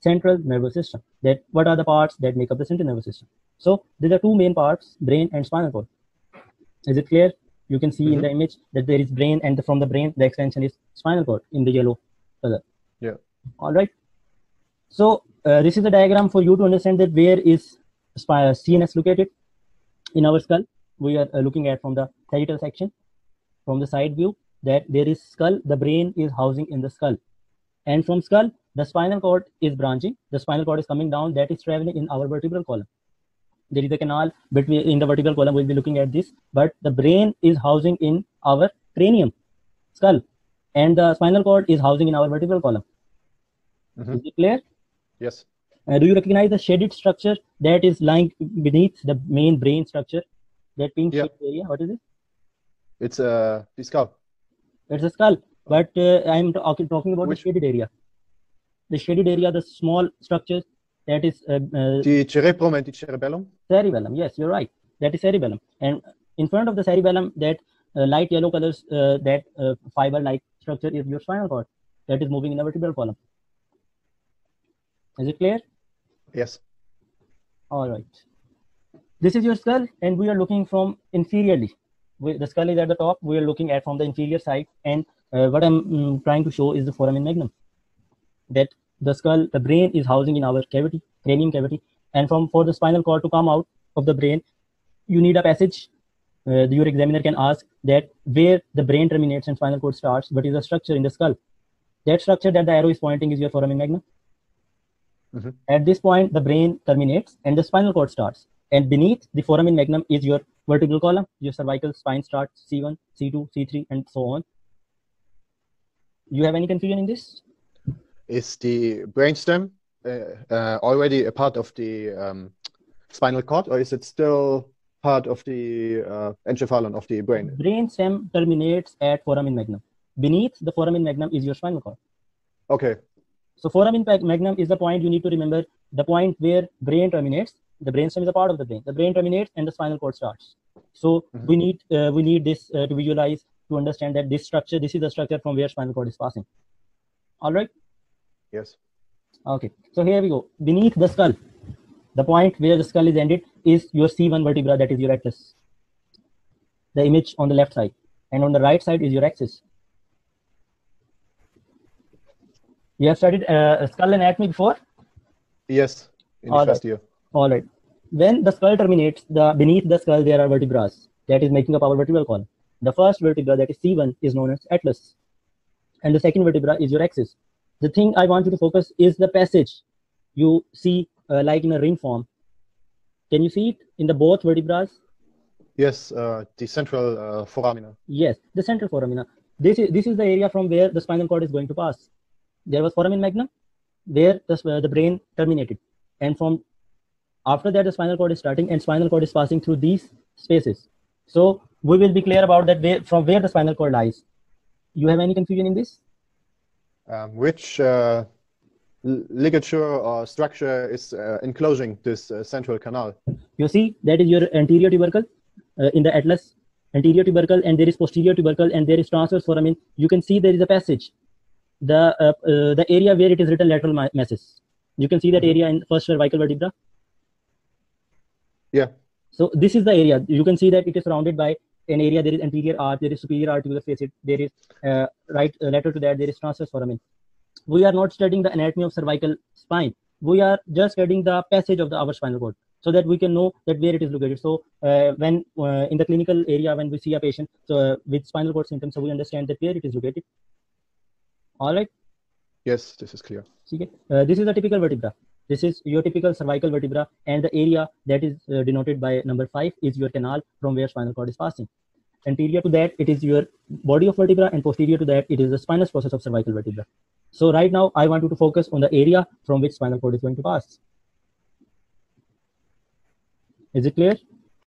central nervous system. That what are the parts that make up the central nervous system? So there are two main parts: brain and spinal cord. Is it clear? You can see mm-hmm. in the image that there is brain, and from the brain, the extension is spinal cord in the yellow color. Yeah. All right. So uh, this is a diagram for you to understand that where is CNS located in our skull. We are uh, looking at from the sagittal section, from the side view, that there is skull. The brain is housing in the skull, and from skull, the spinal cord is branching. The spinal cord is coming down. That is traveling in our vertebral column. There is a canal between in the vertebral column we'll be looking at this. But the brain is housing in our cranium skull. And the spinal cord is housing in our vertebral column. Mm-hmm. is it clear? Yes. Uh, do you recognize the shaded structure that is lying beneath the main brain structure? That pink yeah. area? What is it? It's a skull. It's a skull. But uh, i'm talking talking about Which? the shaded area the shaded area the small structures that is uh, uh, the cerebrum and the cerebellum? cerebellum. Yes you're right. That is cerebellum. And in front of the cerebellum that uh, light yellow colors uh, that uh, fiber like structure is your spinal cord that is moving in the vertebral column. Is it clear? Yes. All right. This is your skull and we are looking from inferiorly. We, the skull is at the top. We are looking at from the inferior side. And uh, what i'm um, trying to show is the foramen magnum that the skull, the brain is housing in our cavity, cranium cavity. And from for the spinal cord to come out of the brain, you need a passage. Uh, your examiner can ask that where the brain terminates and spinal cord starts, but is a structure in the skull? That structure that the arrow is pointing is your foramen magnum. Mm-hmm. At this point, the brain terminates and the spinal cord starts. And beneath the foramen magnum is your vertebral column. Your cervical spine starts C1, C2, C3, and so on. You have any confusion in this? Is the brainstem uh, uh, already a part of the um, spinal cord, or is it still part of the uh, encephalon of the brain? Brainstem terminates at foramen magnum. Beneath the foramen magnum is your spinal cord. Okay. So foramen magnum is the point you need to remember. The point where brain terminates. The brainstem is a part of the brain. The brain terminates and the spinal cord starts. So mm-hmm. we need uh, we need this uh, to visualize to understand that this structure. This is the structure from where spinal cord is passing. All right. Yes. Okay. So here we go. Beneath the skull, the point where the skull is ended is your C1 vertebra, that is your atlas. The image on the left side. And on the right side is your axis. You have studied uh, skull anatomy before? Yes, in All the first right. year. All right. When the skull terminates, the beneath the skull there are vertebrae that is making up our vertebral column. The first vertebra, that is C1, is known as atlas. And the second vertebra is your axis the thing I want you to focus is the passage you see uh, like in a ring form. Can you see it in the both vertebrae? Yes, uh, the central uh, foramina. Yes, the central foramina. This is this is the area from where the spinal cord is going to pass. There was foramen magnum, where the, uh, the brain terminated, and from after that the spinal cord is starting, and spinal cord is passing through these spaces. So we will be clear about that where, from where the spinal cord lies. You have any confusion in this? Um, which uh, ligature or structure is uh, enclosing this uh, central canal? You see, that is your anterior tubercle uh, in the atlas, anterior tubercle, and there is posterior tubercle, and there is transverse foramen. You can see there is a passage. The uh, uh, the area where it is written lateral masses. You can see that area in first cervical vertebra. Yeah. So this is the area. You can see that it is surrounded by an area there is anterior arch, there is superior articular facet, there is uh, right uh, lateral to that, there is transverse foramen. We are not studying the anatomy of cervical spine. We are just studying the passage of the our spinal cord so that we can know that where it is located. So uh, when uh, in the clinical area, when we see a patient so, uh, with spinal cord symptoms, so we understand that where it is located. All right. Yes, this is clear. Okay. Uh, this is a typical vertebra. This is your typical cervical vertebra, and the area that is uh, denoted by number five is your canal from where spinal cord is passing. Anterior to that, it is your body of vertebra, and posterior to that, it is the spinous process of cervical vertebra. So right now, I want you to focus on the area from which spinal cord is going to pass. Is it clear?